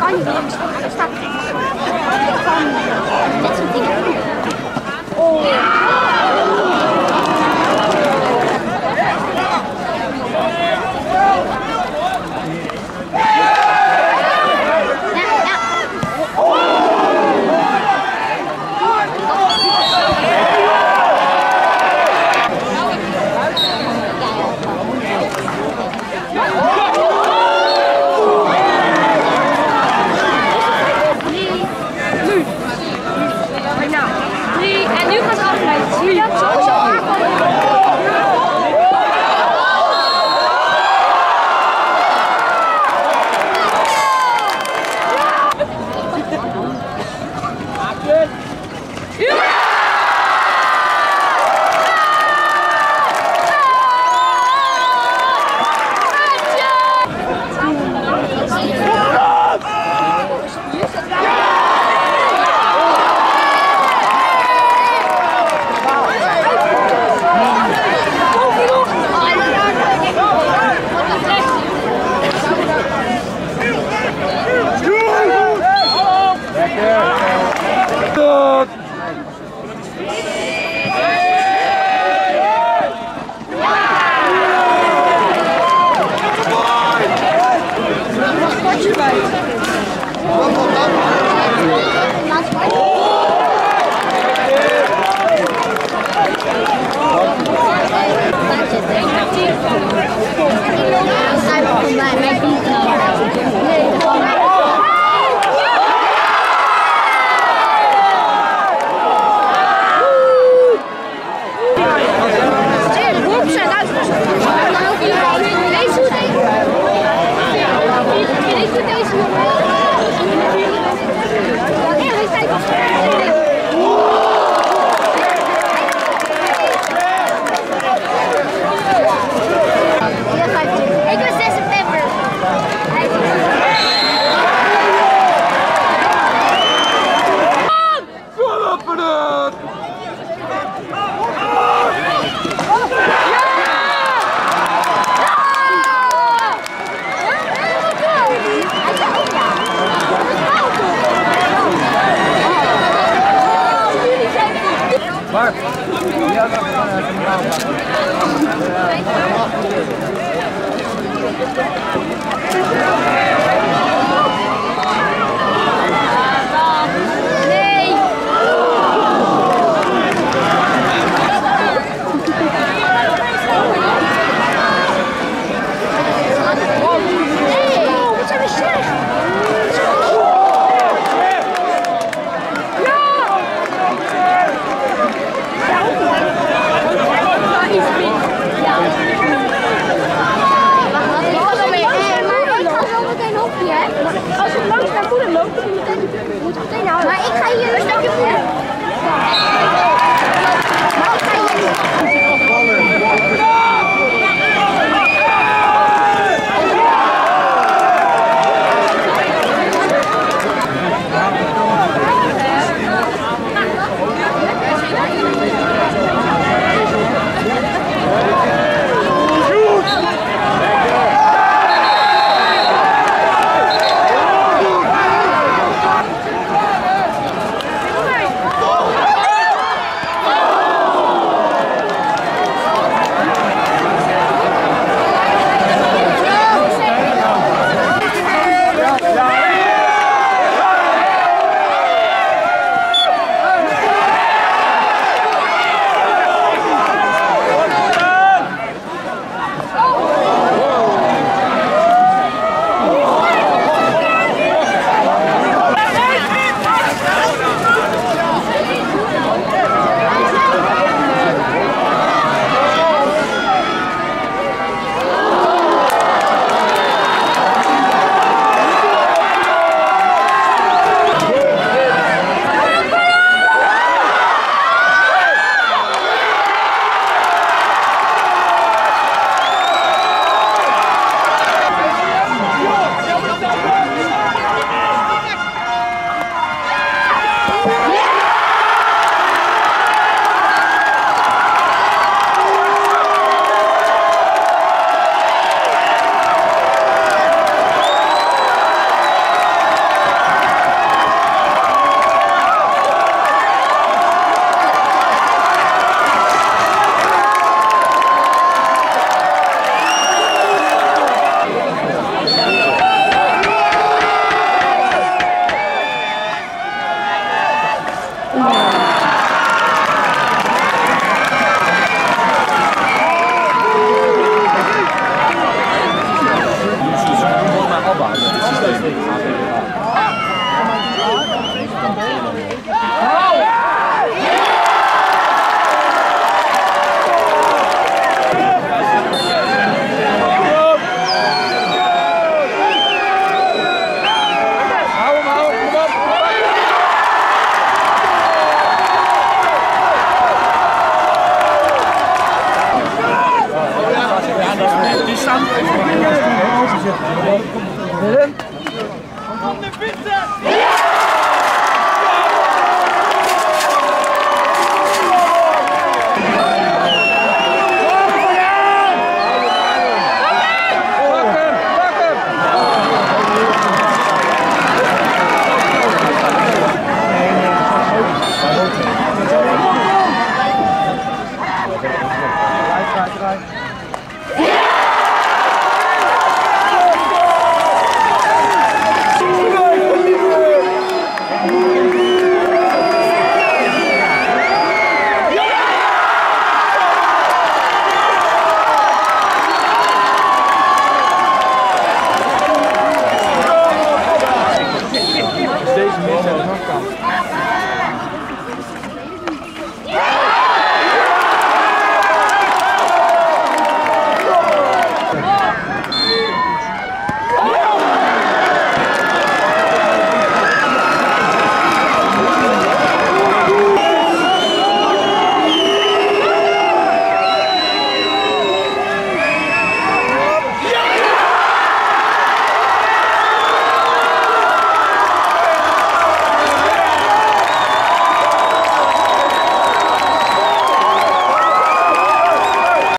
I'm just een 감사합니다. Neden?